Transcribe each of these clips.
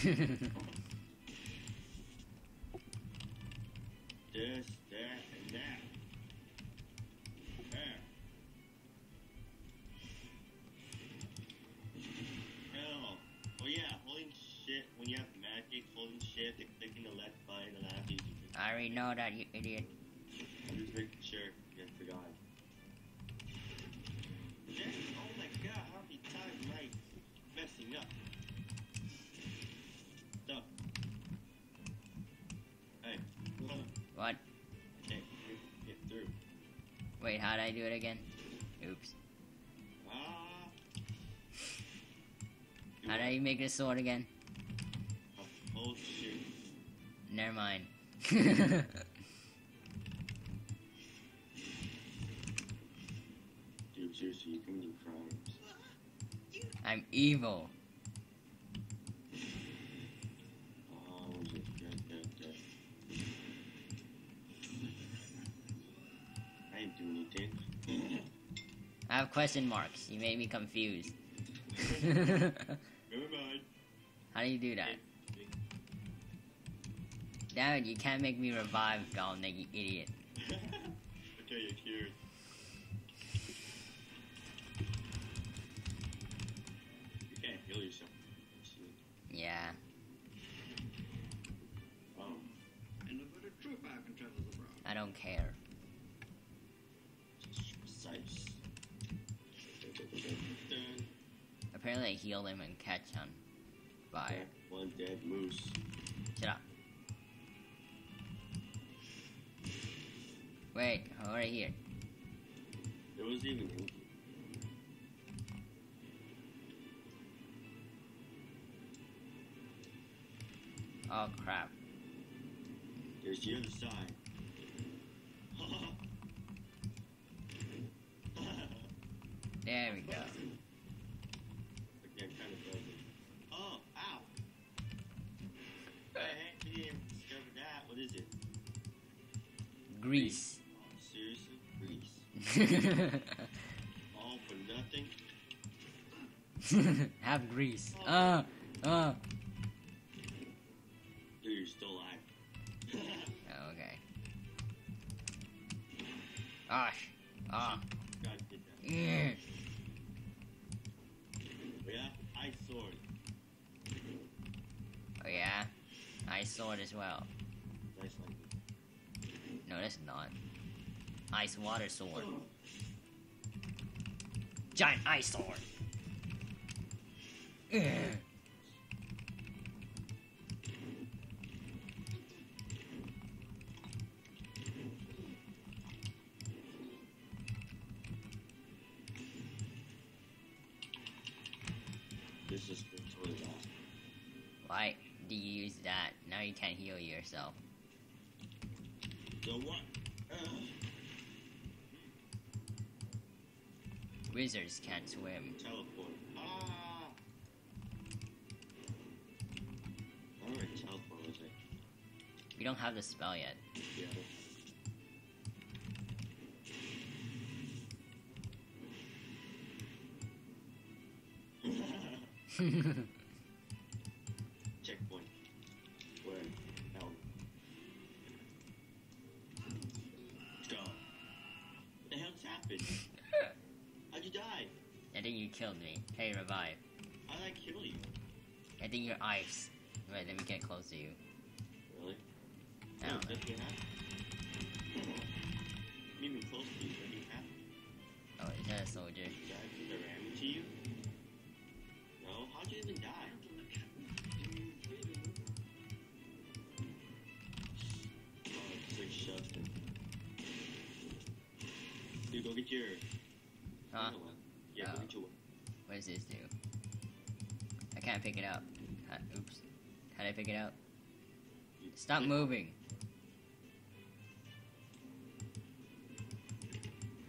this, that, and that. Oh, yeah, holding shit, when you have magic, holding shift and clicking the left button you I already know that, you idiot. Just making sure you forgot. Oh my god, how many times am I messing up? Through. Wait, how'd I do it again? Oops. Ah. How'd I make the sword again? Oh shit. Never mind. Dude, seriously, committing crimes. I'm evil. Oh, was it? Good, good, good. I didn't do anything. I have question marks. You made me confused. Never mind. How do you do that? Damn it, you can't make me revive, Galnick, you idiot. okay, you're cured. You can't heal yourself. Yeah. Um, and no better troop I can travel abroad. I don't care. Apparently I healed him and catch on fire. One dead moose. Shut up. Wait, oh, over here. There was even. Oh crap. There's the other side. There we go. Okay, I'm kind of buzzing. Oh, ow! Hey, you didn't discover that. What is it? Grease. Oh, seriously? Grease. All for nothing? Have grease. Uh, uh. Dude, you're still alive. Oh, okay. Gosh. Ah. Yeah. Yeah, ice sword. Oh yeah. Ice sword as well. Nice it. No, that's not. Ice water sword. Giant ice sword. Ugh. This is the toilet. Why do you use that? Now you can't heal yourself. So what? Uh, Wizards can't swim. teleport. Ah! I don't teleport was. We don't have the spell yet. Yeah. killed me. Hey, revive. How did I kill you? I think you're ice. Wait, let me get close to you. Really? I don't know. Does it happen? Close to you, what do have? Oh, is that a soldier? Did I put the ram to you? No? How'd you even die? Oh, it's like shoved him. Dude, go get your... Huh? Yeah, Oh. go get your. What does this do? I can't pick it up. How, oops. How did I pick it up? Stop moving.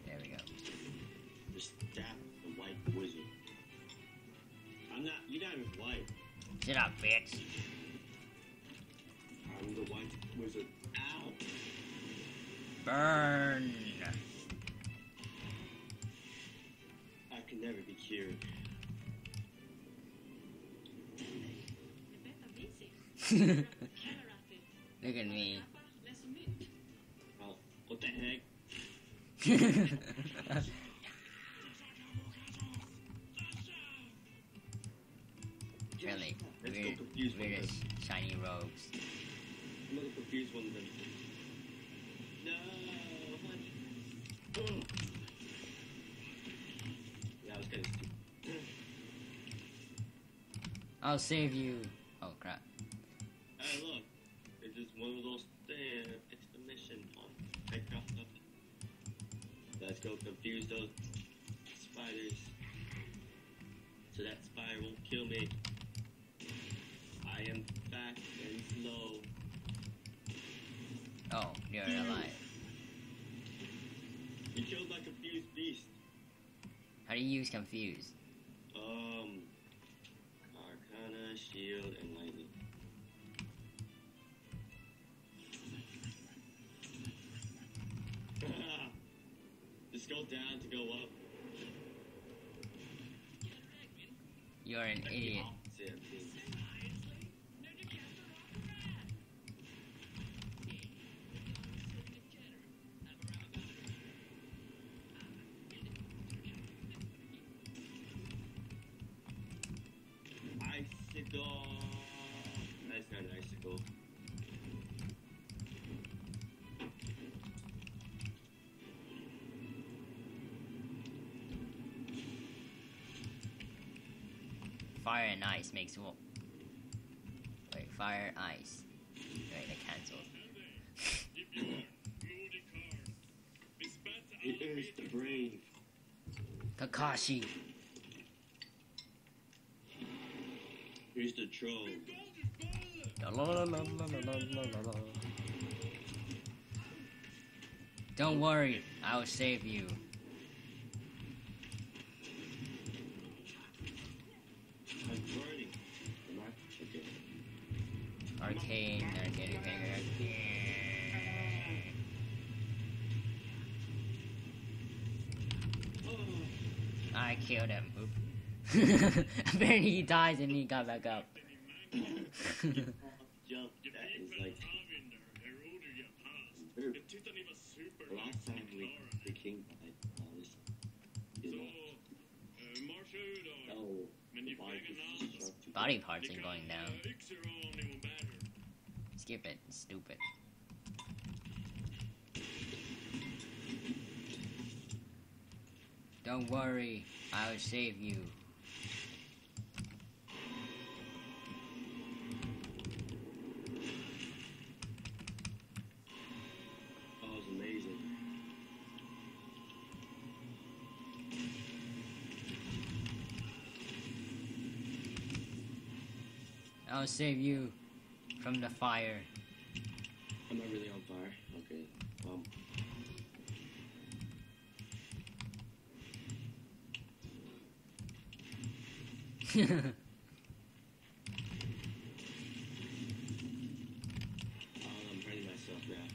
There we go. The staff the white wizard. I'm not... You're not even white. Shut up, bitch. I'm the white wizard. Ow! Burn. Can never be cured. Det better bli. Look at me. Oh, what the heck? really, Let's weird, go confused one weird then. shiny robes. I'm gonna confuse one then. No, honey. Yeah, I was kinda stupid. I'll save you. Oh crap. Hey, look. It's just one of those uh, exclamation points. I cropped up. Let's go confuse those spiders. So that spider won't kill me. I am fast and slow. Oh, you're alive. You killed my confused beast. How do you use confuse? Go down to go up. You're an idiot. Fire and ice makes what? Wait, fire, ice. Wait, they cancelled. He is the brave. Kakashi. Here's the troll. Don't worry, I'll save you. I'm burning. Am I? Okay. Arcane, arcane. Oh. I killed him. Apparently he dies and he got back up. Jump. That is like The last time we the king died. Uh, this is. Oh, the body is sharp to- Body parts are going down. Skip it, stupid. Don't worry, I'll save you. It was amazing. I'll save you from the fire. I'm not really on fire. Okay. Um. Oh, I'm hurting myself now.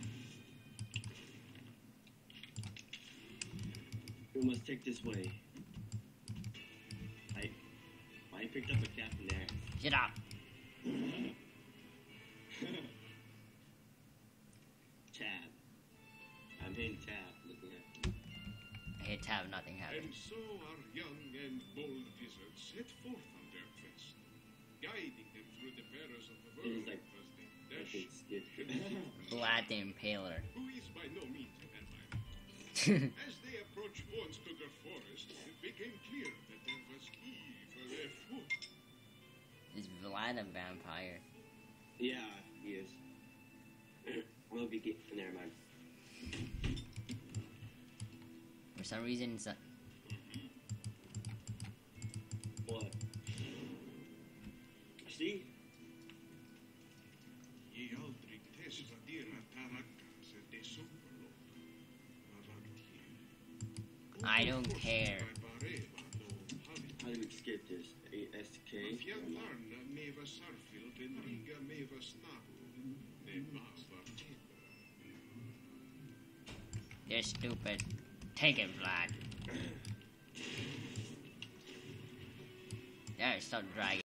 We must take this way. I, I picked up a captain there. Shut up. I hit nothing happened. And so our young and bold wizards set forth on their quest, guiding them through the perils of the world like- as they I dash think skip. Vlad the Impaler. who is by no means a vampire. As they approached Bonstugger Forest, it became clear that there was evil afoot. Is Vlad a vampire? yeah, he is. Well, we get. Never mind. For some reason, it's not, What? See? Ye aldrig testa dira tarakas de superlok. I don't care. How do we skip this? ASK? Fjallarna meva sarfil den riga meva snabu. Ne mava tibber. You're stupid. Take it, Vlad. There, stop dragging.